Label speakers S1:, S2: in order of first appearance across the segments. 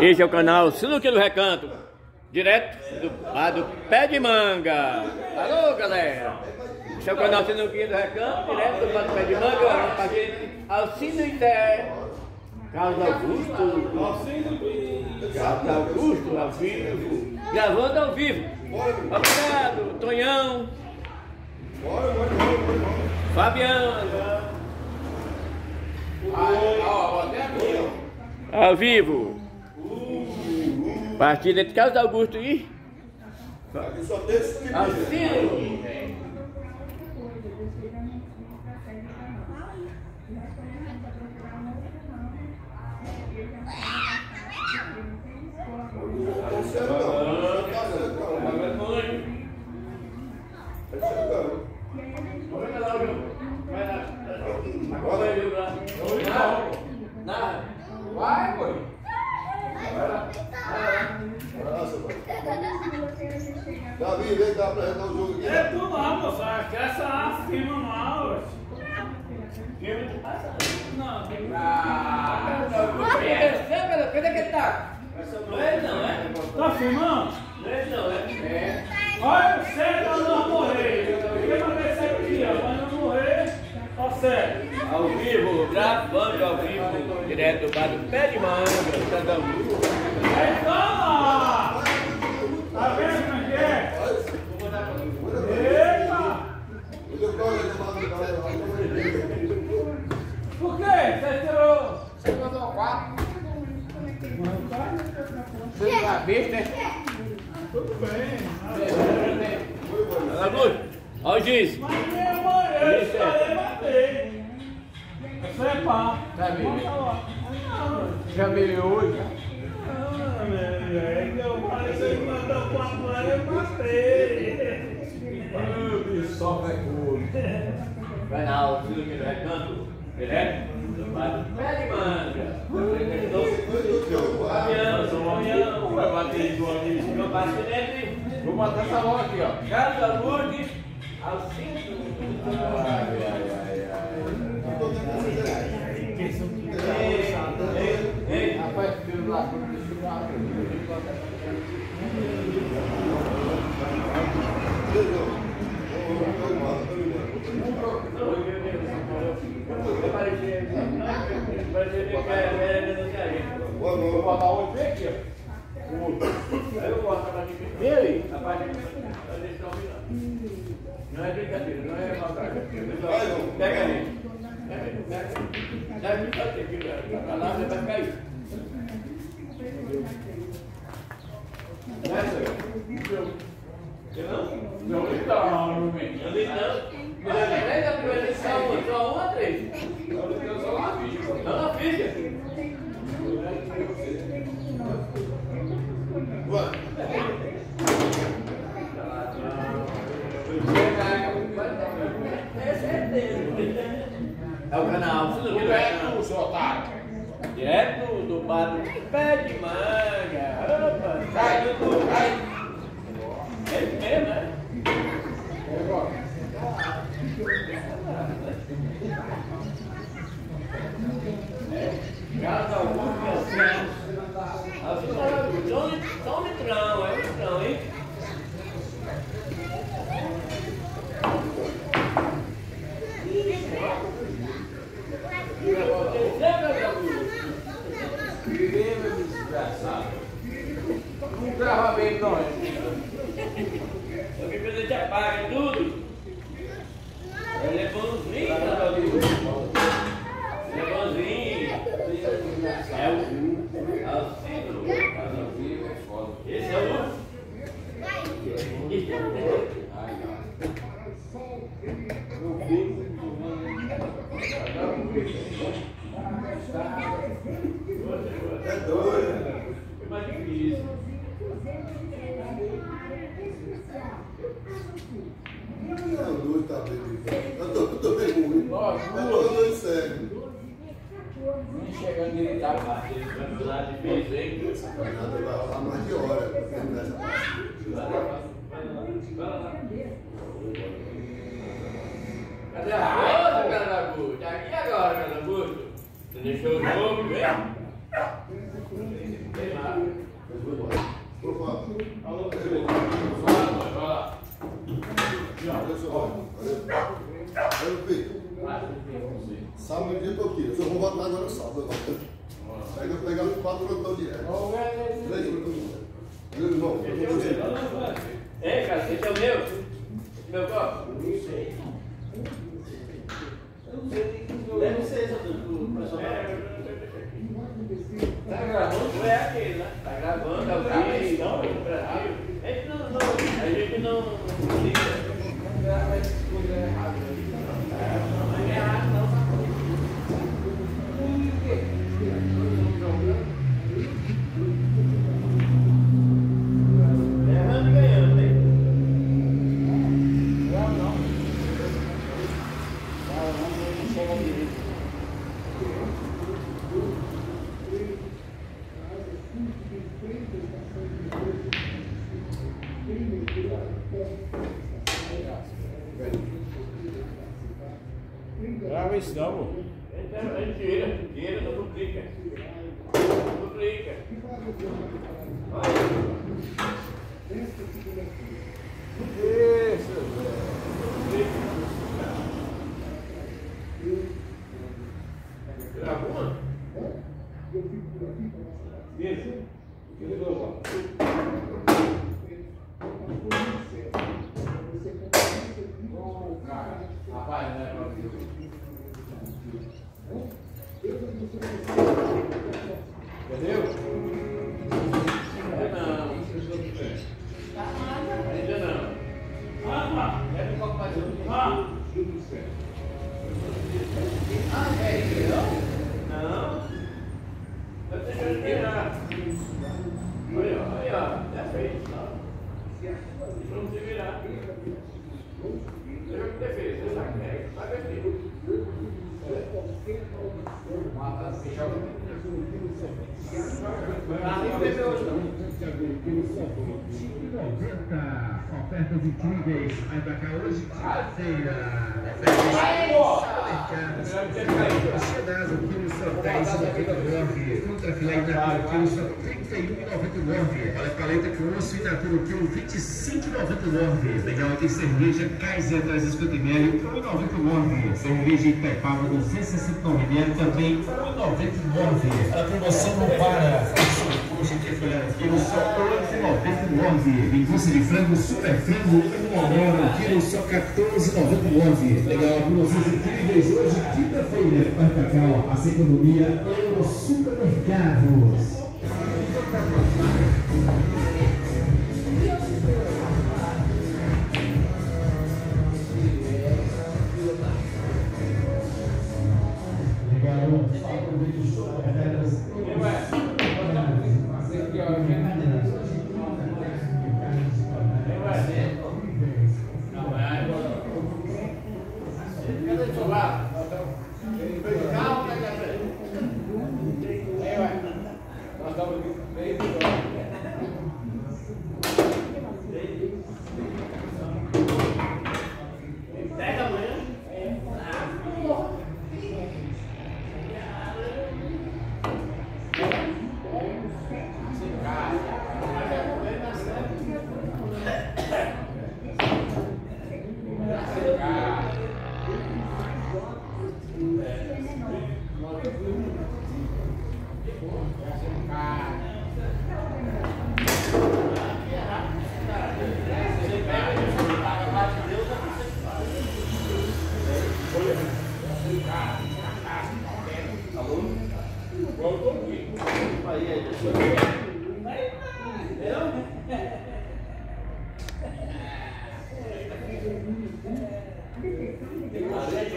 S1: Esse é o canal Sinuque do Recanto, direto do, lá do Pé de Manga. Alô, galera! Esse é o canal Sinuque do Recanto, direto do, do Pé de Manga, pra gente, AlcinoIté, Carlos Augusto, Carlos Augusto, ao vivo, gravando ao vivo. Obrigado, Tonhão, Fabiano. Ao vivo. Partida de Carlos Augusto e. Alcino.
S2: Vai,
S3: Davi, vem cá dar o jogo aqui.
S4: É tu lá, moça. Que essa firma mal, ué. Não, tem
S1: Cadê que ele tá? Não é não, é?
S4: Tá filmando?
S1: Não é não, é?
S4: Olha, você pra não morrer. Eu mandei esse aqui, ó. Pra não morrer, tá certo.
S1: Ao vivo, gravando ao vivo, direto do bar do Pé de Manga, Santa Luz.
S4: Aí toma! Tá vendo como é que é? Eita!
S3: Olha o cara que tá no cara.
S4: Por quê? Você tirou...
S2: Você mandou quatro. Você não é besta, né?
S4: Tudo bem.
S1: Luz, olha o giz.
S4: Mas minha mãe, eu escolhi bater. Isso é pá.
S2: Tá.
S4: Não,
S2: Já veio hoje.
S4: Ah, meu velho, eu falei que mandou quatro horas, eu matei.
S2: Só vai com
S1: Canal Sinuque do Recanto, direto do bar do Pé de Manga. Fabiano, Fabiano,
S4: Vai bater de uma vez.
S1: meu parceiro,
S2: Vou matar essa bola aqui, ó.
S1: Carlos Augusto, Alcino.
S2: Ai, ai, ai,
S1: Ei, ei,
S2: ai. Rapaz, filho lá, quando eu chego lá, Vou botar o outro aqui, ó. O outro.
S1: Vem aí, rapaz. Não é brincadeira, não é maldade. Pega ali. Já me bateu aqui, pra lá, você vai cair. Eu não?
S2: Não, então, meu bem.
S1: Eu não. Mas é três da primeira edição, só uma três.
S2: Eu só uma ficha, pô.
S1: Não na ficha. É certeza. É o canal, você não?
S2: É tu, seu otário.
S1: Direto do bar do pé de manga. Opa, sai do cu, sai. É isso mesmo, né? Casa Augusto, assim. Assim, só um lit- só um litrão, é um litrão, hein?
S2: Lembra, desgraçado. Não grava bem, não.
S1: Alguém precisa te apaga tudo. Ele é bonzinho, tá Augusto? Ele é bonzinho. É o Alcino. Esse é o.
S3: É doido.
S1: É mais difícil.
S3: Não, dois tá bem. Eu tô, eu tô bem ruim.
S2: Nossa,
S3: Eu tô dois cego.
S2: Nem chegando direito a
S1: esse campeonato difícil, hein?
S3: Nada vai rolar mais de hora. pra terminar essa parte.
S1: Cadê a outra, Canagusto? Aqui agora, Canagusto. Você deixou o jogo, vem?
S3: Sábado no dia eu tô aqui. Eu só vou voltar agora sábado. agora. Aí eu vou pegar quatro plantão direto. Três plantão direto. Meu irmão, eu vou dizer.
S1: É, cara, esse é o meu. Meu copo?
S5: Deve ser essa do do professor.
S1: Tá gravando? Não é aquele, né? Tá gravando, é o
S4: Ah,
S1: nem bebeu hoje não.
S6: 90 ofertas incríveis. Vai pra cá hoje, quinta-feira. Cheddar, o quilo só 10,99. Contra filé o quilo só 31,99. Olha paleta com osso in natura, o quilo 25,99. Legal, tem cerveja Kaiser 350ml, 1,99. Cerveja Itaipava 269ml, também 1,99. A promoção não para. Quilo só 11,99. Linguiça de frango, super frango, 1,99. Quilo só 14,99. Legal, promoções incríveis hoje, quinta-feira. Ó. A economia Euro Supermercados.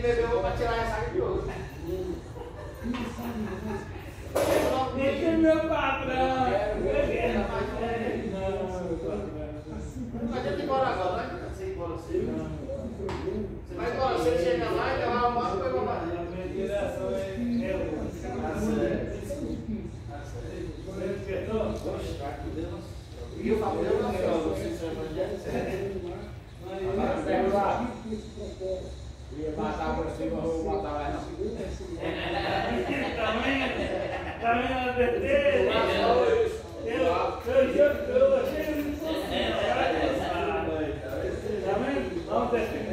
S1: ele bebeu para tirar essa de outro. Esse
S7: é meu patrão. Não adianta ir embora
S8: agora, né? não você vai embora cedo. Você vai embora cedo, chega lá e leva uma coisa
S9: pra barriga. A direção é. é ah,
S7: tá certo.
S4: Tá. E o papel? Também,